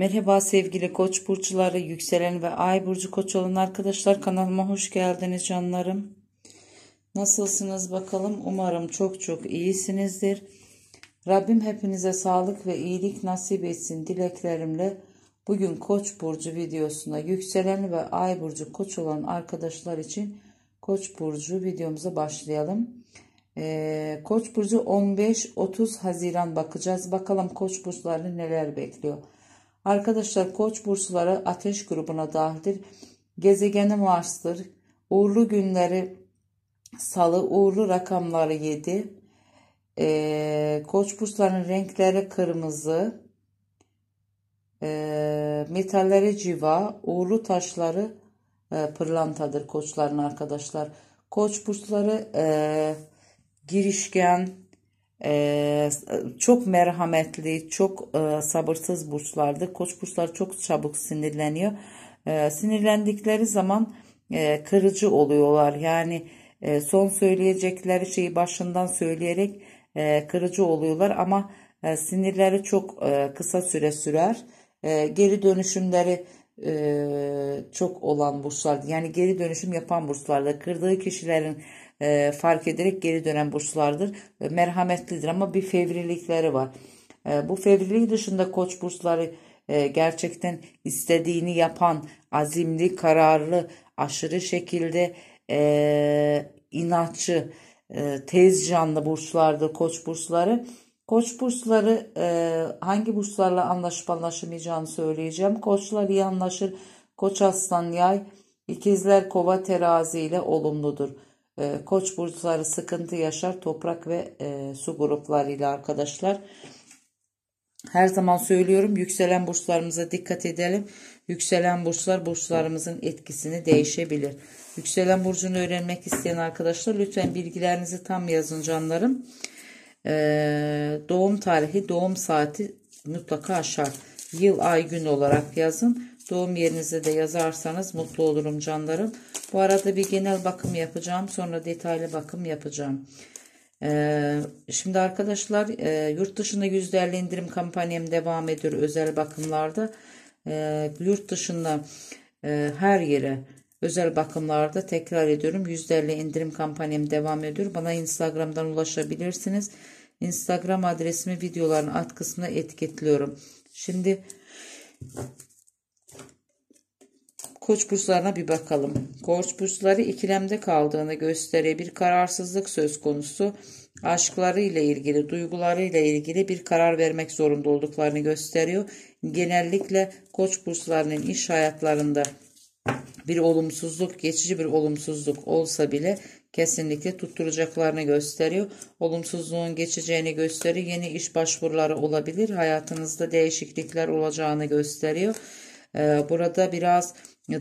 Merhaba sevgili koç burçları, yükselen ve ay burcu koç olan arkadaşlar kanalıma hoş geldiniz canlarım. Nasılsınız bakalım? Umarım çok çok iyisinizdir. Rabbim hepinize sağlık ve iyilik nasip etsin dileklerimle. Bugün koç burcu videosunda yükselen ve ay burcu koç olan arkadaşlar için koç burcu videomuza başlayalım. Ee, koç burcu 15-30 Haziran bakacağız. Bakalım koç burçlarını neler bekliyor. Arkadaşlar koç burçları ateş grubuna dahildir. Gezegeni Mars'tır. Uğurlu günleri salı, uğurlu rakamları 7. Ee, koç burçlarının renkleri kırmızı. Ee, metalleri civa, uğurlu taşları e, pırlantadır koçların arkadaşlar. Koç burçları e, girişken, ee, çok merhametli, çok e, sabırsız burçlardır. Koç burçlar çok çabuk sinirleniyor. Ee, sinirlendikleri zaman e, kırıcı oluyorlar. Yani e, son söyleyecekleri şeyi başından söyleyerek e, kırıcı oluyorlar ama e, sinirleri çok e, kısa süre sürer. E, geri dönüşümleri e, çok olan burçlar. Yani geri dönüşüm yapan burçlarda kırdığı kişilerin e, fark ederek geri dönen burçlardır. E, merhametlidir ama bir fevrilikleri var. E, bu fevriliği dışında koç burçları e, gerçekten istediğini yapan, azimli, kararlı, aşırı şekilde inatçı, e, tez canlı burçlardır koç burçları. Koç burçları e, hangi burçlarla anlaşıp anlaşamayacağını söyleyeceğim. Koçlar iyi anlaşır. Koç aslan yay, ikizler kova terazi ile olumludur. E, koç burçları sıkıntı yaşar toprak ve e, su gruplarıyla arkadaşlar. Her zaman söylüyorum yükselen burçlarımıza dikkat edelim. Yükselen burçlar burçlarımızın etkisini değişebilir. Yükselen burcunu öğrenmek isteyen arkadaşlar lütfen bilgilerinizi tam yazın canlarım. Ee, doğum tarihi, doğum saati mutlaka aşar. Yıl, ay, gün olarak yazın. Doğum yerinize de yazarsanız mutlu olurum canlarım. Bu arada bir genel bakım yapacağım. Sonra detaylı bakım yapacağım. Ee, şimdi arkadaşlar e, yurt dışında %50 indirim kampanyam devam ediyor özel bakımlarda. Ee, yurt dışında e, her yere özel bakımlarda tekrar ediyorum %50 indirim kampanyam devam ediyor. Bana Instagram'dan ulaşabilirsiniz. Instagram adresimi videoların alt kısmına etiketliyorum. Şimdi Koç burçlarına bir bakalım. Koç burçları ikilemde kaldığını gösteriyor. Bir kararsızlık söz konusu. Aşkları ile ilgili, duyguları ile ilgili bir karar vermek zorunda olduklarını gösteriyor. Genellikle koç burçlarının iş hayatlarında bir olumsuzluk, geçici bir olumsuzluk olsa bile kesinlikle tutturacaklarını gösteriyor. Olumsuzluğun geçeceğini gösteriyor. Yeni iş başvuruları olabilir. Hayatınızda değişiklikler olacağını gösteriyor. Ee, burada biraz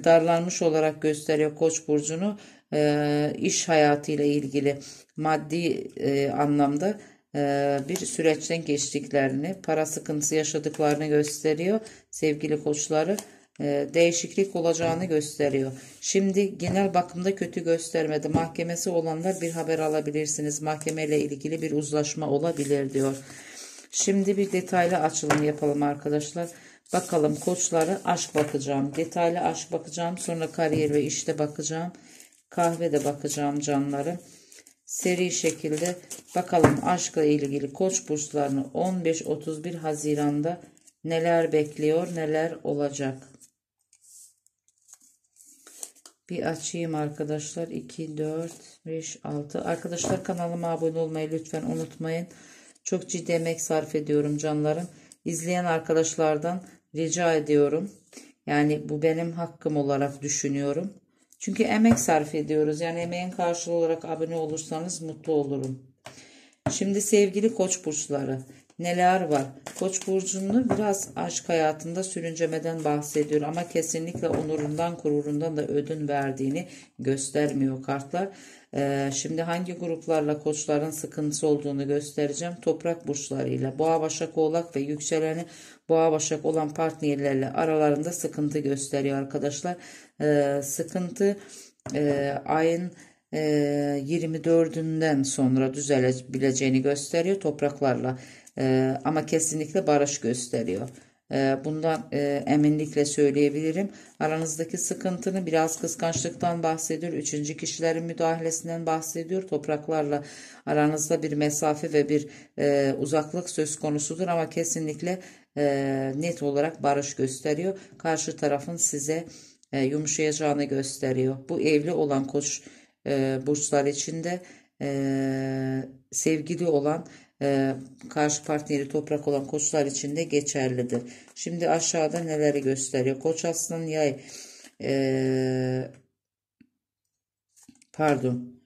darlanmış olarak gösteriyor Koç burcunu e, iş hayatıyla ilgili maddi e, anlamda e, bir süreçten geçtiklerini, para sıkıntısı yaşadıklarını gösteriyor sevgili koçları. E, değişiklik olacağını gösteriyor. Şimdi genel bakımda kötü göstermedi. Mahkemesi olanlar bir haber alabilirsiniz. Mahkemeyle ilgili bir uzlaşma olabilir diyor. Şimdi bir detaylı açılım yapalım arkadaşlar. Bakalım koçları aşk bakacağım. Detaylı aşk bakacağım. Sonra kariyer ve işte bakacağım. Kahve de bakacağım canlarım. Seri şekilde bakalım aşkla ilgili koç burçlarını 15-31 Haziran'da neler bekliyor neler olacak. Bir açayım arkadaşlar. 2, 4, 5, 6. Arkadaşlar kanalıma abone olmayı lütfen unutmayın. Çok ciddi emek sarf ediyorum canlarım. İzleyen arkadaşlardan rica ediyorum. Yani bu benim hakkım olarak düşünüyorum. Çünkü emek sarf ediyoruz. Yani emeğin karşılığı olarak abone olursanız mutlu olurum. Şimdi sevgili koç burçları neler var? Koç burcunu biraz aşk hayatında sürüncemeden bahsediyor ama kesinlikle onurundan gururundan da ödün verdiğini göstermiyor kartlar. Ee, şimdi hangi gruplarla koçların sıkıntısı olduğunu göstereceğim. Toprak burçlarıyla boğa başak oğlak ve yükseleni boğa başak olan partnerlerle aralarında sıkıntı gösteriyor arkadaşlar. Ee, sıkıntı e, ayın 24'ünden e, sonra düzelebileceğini gösteriyor topraklarla. Ee, ama kesinlikle barış gösteriyor. E, bundan e, eminlikle söyleyebilirim. Aranızdaki sıkıntını biraz kıskançlıktan bahsediyor. Üçüncü kişilerin müdahalesinden bahsediyor. Topraklarla aranızda bir mesafe ve bir e, uzaklık söz konusudur ama kesinlikle e, net olarak barış gösteriyor. Karşı tarafın size e, yumuşayacağını gösteriyor. Bu evli olan koç e, burçlar içinde e, sevgili olan e, karşı partneri toprak olan koçlar için de geçerlidir. Şimdi aşağıda neleri gösteriyor? Koç aslan yay e, pardon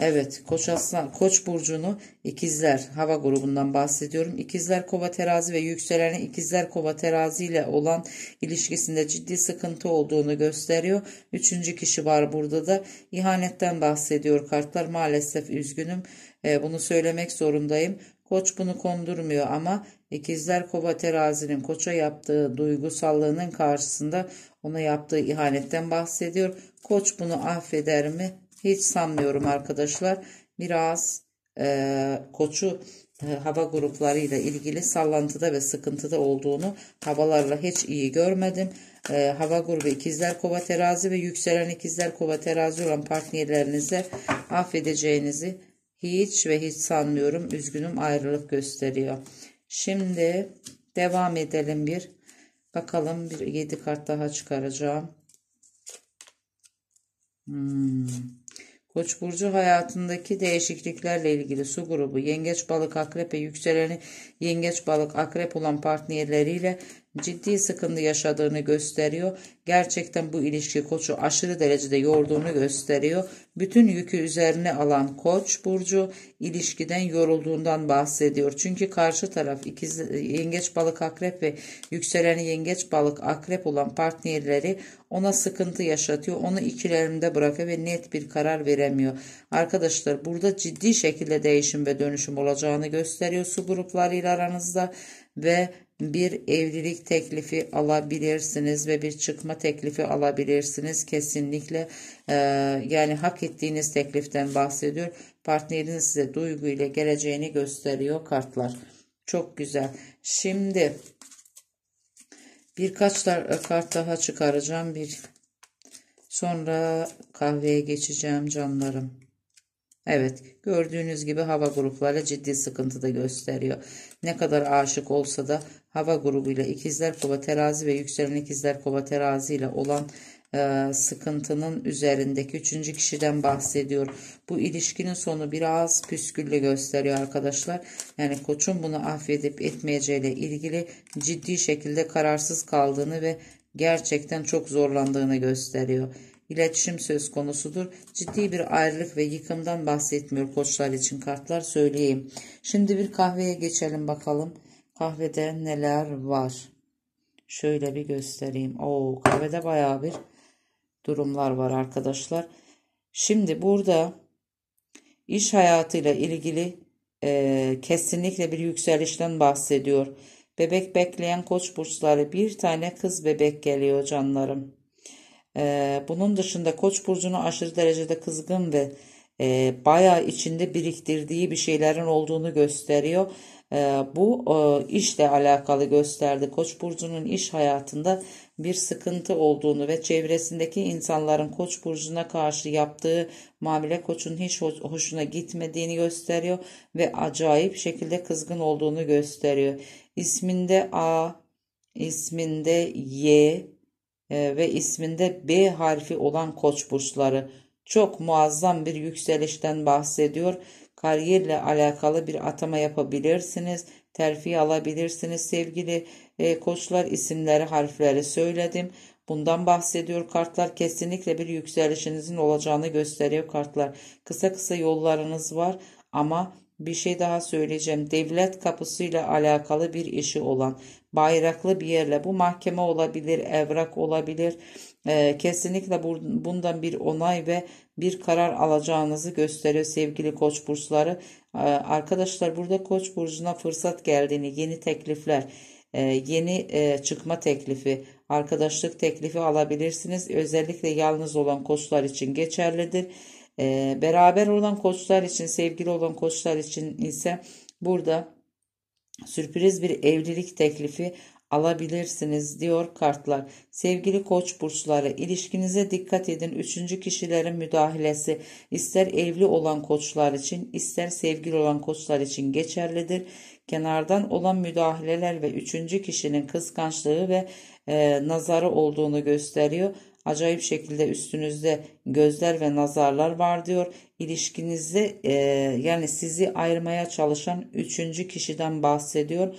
Evet, Koç Aslan, Koç burcunu ikizler hava grubundan bahsediyorum. İkizler Kova terazi ve yükseleni ikizler Kova terazi ile olan ilişkisinde ciddi sıkıntı olduğunu gösteriyor. Üçüncü kişi var burada da ihanetten bahsediyor kartlar. Maalesef üzgünüm. E, bunu söylemek zorundayım. Koç bunu kondurmuyor ama ikizler Kova terazinin koça yaptığı duygusallığının karşısında ona yaptığı ihanetten bahsediyor. Koç bunu affeder mi? Hiç sanmıyorum arkadaşlar. Biraz e, koçu e, hava gruplarıyla ilgili sallantıda ve sıkıntıda olduğunu havalarla hiç iyi görmedim. E, hava grubu ikizler kova terazi ve yükselen ikizler kova terazi olan partnerlerinize affedeceğinizi hiç ve hiç sanmıyorum. Üzgünüm ayrılık gösteriyor. Şimdi devam edelim bir. Bakalım bir 7 kart daha çıkaracağım. Hmm. Koç burcu hayatındaki değişikliklerle ilgili su grubu, yengeç balık akrep ve yükseleni yengeç balık akrep olan partnerleriyle ciddi sıkıntı yaşadığını gösteriyor. Gerçekten bu ilişki koçu aşırı derecede yorduğunu gösteriyor. Bütün yükü üzerine alan koç burcu ilişkiden yorulduğundan bahsediyor. Çünkü karşı taraf ikiz, yengeç balık akrep ve yükseleni yengeç balık akrep olan partnerleri ona sıkıntı yaşatıyor. Onu ikilerinde bırakıyor ve net bir karar veremiyor. Arkadaşlar burada ciddi şekilde değişim ve dönüşüm olacağını gösteriyor su gruplarıyla aranızda ve bir evlilik teklifi alabilirsiniz ve bir çıkma teklifi alabilirsiniz. Kesinlikle e, yani hak ettiğiniz tekliften bahsediyor. Partneriniz size duygu ile geleceğini gösteriyor kartlar. Çok güzel. Şimdi birkaç kart daha çıkaracağım. Bir sonra kahveye geçeceğim canlarım Evet gördüğünüz gibi hava gruplarıyla ciddi sıkıntı da gösteriyor. Ne kadar aşık olsa da hava grubuyla ikizler kova terazi ve yükselen ikizler kova terazi ile olan e, sıkıntının üzerindeki üçüncü kişiden bahsediyor. Bu ilişkinin sonu biraz püsküllü gösteriyor arkadaşlar. Yani koçun bunu affedip etmeyeceğiyle ilgili ciddi şekilde kararsız kaldığını ve gerçekten çok zorlandığını gösteriyor iletişim söz konusudur. Ciddi bir ayrılık ve yıkımdan bahsetmiyor koçlar için kartlar söyleyeyim. Şimdi bir kahveye geçelim bakalım. Kahvede neler var? Şöyle bir göstereyim. Oo kahvede baya bir durumlar var arkadaşlar. Şimdi burada iş hayatıyla ilgili e, kesinlikle bir yükselişten bahsediyor. Bebek bekleyen koç burçları bir tane kız bebek geliyor canlarım. Ee, bunun dışında Koç burcunu aşırı derecede kızgın ve e, bayağı içinde biriktirdiği bir şeylerin olduğunu gösteriyor. E, bu e, işle alakalı gösterdi. Koç burcunun iş hayatında bir sıkıntı olduğunu ve çevresindeki insanların Koç burcuna karşı yaptığı muamele Koç'un hiç hoşuna gitmediğini gösteriyor ve acayip şekilde kızgın olduğunu gösteriyor. İsminde A, isminde Y, e, ve isminde B harfi olan koç burçları çok muazzam bir yükselişten bahsediyor. Kariyerle alakalı bir atama yapabilirsiniz. Terfi alabilirsiniz. Sevgili e, koçlar isimleri harfleri söyledim. Bundan bahsediyor kartlar. Kesinlikle bir yükselişinizin olacağını gösteriyor kartlar. Kısa kısa yollarınız var ama bir şey daha söyleyeceğim. Devlet kapısıyla alakalı bir işi olan bayraklı bir yerle bu mahkeme olabilir, evrak olabilir. Ee, kesinlikle bu, bundan bir onay ve bir karar alacağınızı gösteriyor sevgili koç burçları. Ee, arkadaşlar burada koç burcuna fırsat geldiğini, yeni teklifler, e, yeni e, çıkma teklifi, arkadaşlık teklifi alabilirsiniz. Özellikle yalnız olan koçlar için geçerlidir. Ee, beraber olan koçlar için, sevgili olan koçlar için ise burada sürpriz bir evlilik teklifi alabilirsiniz diyor kartlar. Sevgili koç burçları ilişkinize dikkat edin. Üçüncü kişilerin müdahalesi ister evli olan koçlar için ister sevgili olan koçlar için geçerlidir. Kenardan olan müdahaleler ve üçüncü kişinin kıskançlığı ve e, nazarı olduğunu gösteriyor. Acayip şekilde üstünüzde gözler ve nazarlar var diyor. İlişkinizde e, yani sizi ayırmaya çalışan üçüncü kişiden bahsediyor.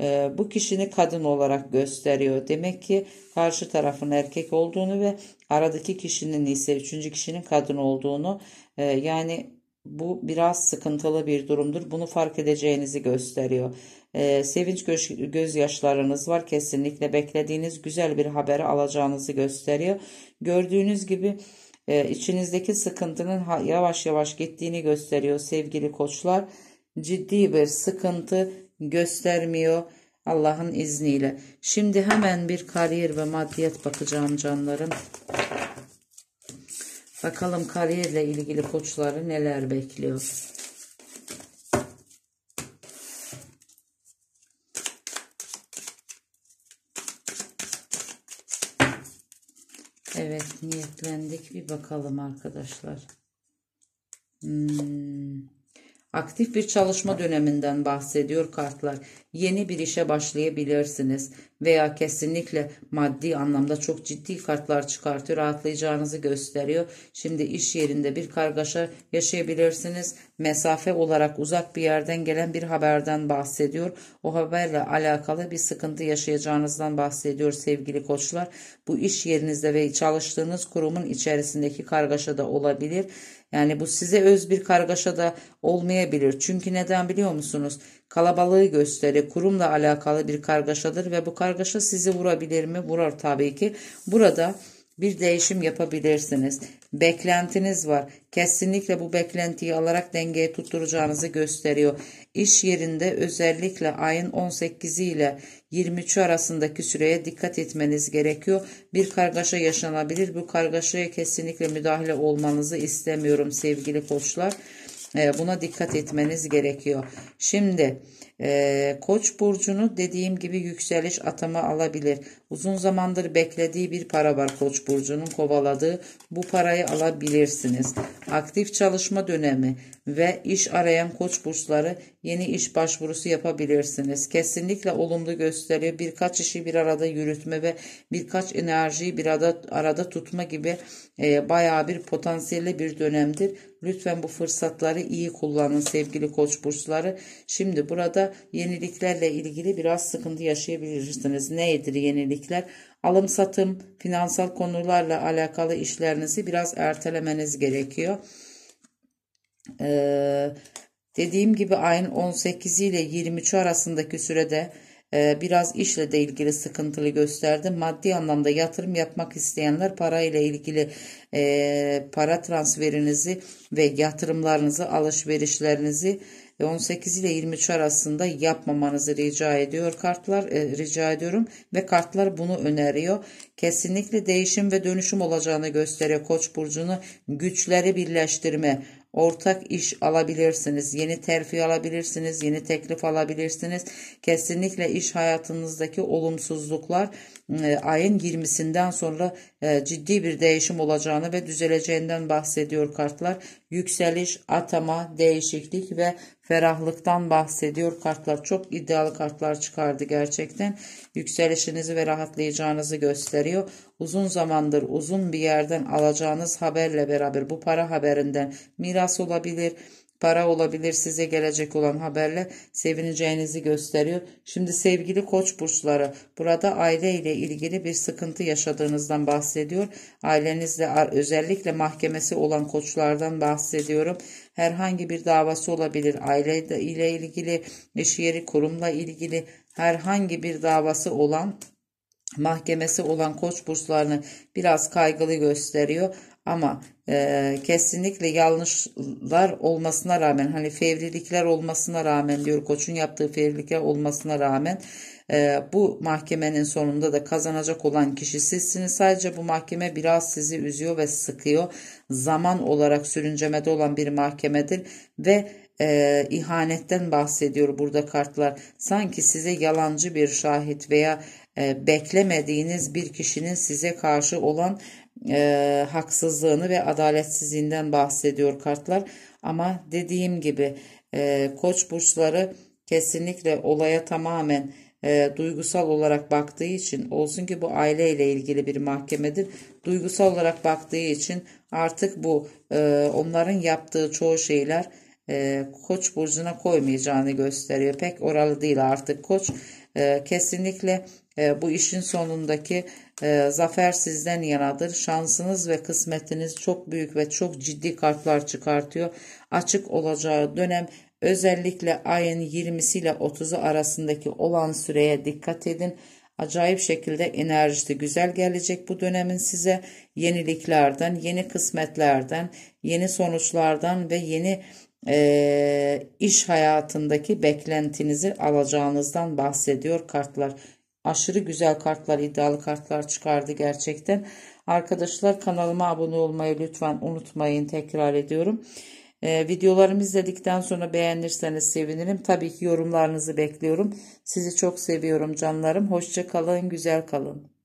E, bu kişini kadın olarak gösteriyor. Demek ki karşı tarafın erkek olduğunu ve aradaki kişinin ise üçüncü kişinin kadın olduğunu e, yani bu biraz sıkıntılı bir durumdur. Bunu fark edeceğinizi gösteriyor. Ee, sevinç göz, gözyaşlarınız var. Kesinlikle beklediğiniz güzel bir haberi alacağınızı gösteriyor. Gördüğünüz gibi e, içinizdeki sıkıntının yavaş yavaş gittiğini gösteriyor sevgili koçlar. Ciddi bir sıkıntı göstermiyor Allah'ın izniyle. Şimdi hemen bir kariyer ve maddiyat bakacağım canlarım. Bakalım kariyerle ilgili koçları neler bekliyor. Evet niyetlendik bir bakalım arkadaşlar. Hmm. Aktif bir çalışma döneminden bahsediyor kartlar. Yeni bir işe başlayabilirsiniz veya kesinlikle maddi anlamda çok ciddi kartlar çıkartıyor. Rahatlayacağınızı gösteriyor. Şimdi iş yerinde bir kargaşa yaşayabilirsiniz. Mesafe olarak uzak bir yerden gelen bir haberden bahsediyor. O haberle alakalı bir sıkıntı yaşayacağınızdan bahsediyor sevgili koçlar. Bu iş yerinizde ve çalıştığınız kurumun içerisindeki kargaşa da olabilir. Yani bu size öz bir kargaşa da olmayabilir. Çünkü neden biliyor musunuz? Kalabalığı gösteri, kurumla alakalı bir kargaşadır ve bu kargaşa sizi vurabilir mi? Vurar tabii ki. Burada bir değişim yapabilirsiniz. Beklentiniz var. Kesinlikle bu beklentiyi alarak dengeye tutturacağınızı gösteriyor. İş yerinde özellikle ayın 18'i ile 23 arasındaki süreye dikkat etmeniz gerekiyor. Bir kargaşa yaşanabilir. Bu kargaşaya kesinlikle müdahale olmanızı istemiyorum sevgili koçlar. Ee, buna dikkat etmeniz gerekiyor. Şimdi e, Koç burcunu dediğim gibi yükseliş atama alabilir. Uzun zamandır beklediği bir para var Koç burcunun kovaladığı. Bu parayı alabilirsiniz. Aktif çalışma dönemi ve iş arayan Koç burçları yeni iş başvurusu yapabilirsiniz. Kesinlikle olumlu gösteriyor. Birkaç işi bir arada yürütme ve birkaç enerjiyi bir arada, arada tutma gibi e, bayağı bir potansiyelli bir dönemdir. Lütfen bu fırsatları iyi kullanın sevgili koç burçları. Şimdi burada yeniliklerle ilgili biraz sıkıntı yaşayabilirsiniz. Nedir yenilikler? Alım satım, finansal konularla alakalı işlerinizi biraz ertelemeniz gerekiyor. Ee, dediğim gibi ayın 18 ile 23 arasındaki sürede e, biraz işle de ilgili sıkıntılı gösterdi. Maddi anlamda yatırım yapmak isteyenler parayla ilgili e, para transferinizi ve yatırımlarınızı, alışverişlerinizi 18 ile 23 arasında yapmamanızı rica ediyor kartlar e, rica ediyorum ve kartlar bunu öneriyor. Kesinlikle değişim ve dönüşüm olacağını gösteriyor Koç burcunu güçleri birleştirme, ortak iş alabilirsiniz, yeni terfi alabilirsiniz, yeni teklif alabilirsiniz. Kesinlikle iş hayatınızdaki olumsuzluklar e, ayın 20'sinden sonra e, ciddi bir değişim olacağını ve düzeleceğinden bahsediyor kartlar. Yükseliş, atama, değişiklik ve ferahlıktan bahsediyor kartlar. Çok iddialı kartlar çıkardı gerçekten. Yükselişinizi ve rahatlayacağınızı gösteriyor. Uzun zamandır uzun bir yerden alacağınız haberle beraber bu para haberinden miras olabilir para olabilir size gelecek olan haberle sevineceğinizi gösteriyor. Şimdi sevgili koç burçları burada aile ile ilgili bir sıkıntı yaşadığınızdan bahsediyor. Ailenizle özellikle mahkemesi olan koçlardan bahsediyorum. Herhangi bir davası olabilir. Aile ile ilgili, iş yeri, kurumla ilgili herhangi bir davası olan mahkemesi olan koç burçlarını biraz kaygılı gösteriyor. Ama e, kesinlikle yanlışlar olmasına rağmen hani fevrilikler olmasına rağmen diyor koçun yaptığı fevrilikler olmasına rağmen e, bu mahkemenin sonunda da kazanacak olan kişi sizsiniz. Sadece bu mahkeme biraz sizi üzüyor ve sıkıyor. Zaman olarak sürüncemede olan bir mahkemedir ve e, ihanetten bahsediyor burada kartlar. Sanki size yalancı bir şahit veya e, beklemediğiniz bir kişinin size karşı olan e, haksızlığını ve adaletsizliğinden bahsediyor kartlar. Ama dediğim gibi e, koç burçları kesinlikle olaya tamamen e, duygusal olarak baktığı için olsun ki bu aileyle ilgili bir mahkemedir. Duygusal olarak baktığı için artık bu e, onların yaptığı çoğu şeyler e, koç burcuna koymayacağını gösteriyor. Pek oralı değil artık koç. E, kesinlikle e, bu işin sonundaki e, zafer sizden yanadır. Şansınız ve kısmetiniz çok büyük ve çok ciddi kartlar çıkartıyor. Açık olacağı dönem özellikle ayın 20'si ile 30'u arasındaki olan süreye dikkat edin. Acayip şekilde enerjisi güzel gelecek bu dönemin size yeniliklerden, yeni kısmetlerden, yeni sonuçlardan ve yeni e, iş hayatındaki beklentinizi alacağınızdan bahsediyor kartlar. Aşırı güzel kartlar, iddialı kartlar çıkardı gerçekten. Arkadaşlar kanalıma abone olmayı lütfen unutmayın. Tekrar ediyorum. Ee, videolarımı izledikten sonra beğenirseniz sevinirim. Tabii ki yorumlarınızı bekliyorum. Sizi çok seviyorum canlarım. Hoşça kalın, güzel kalın.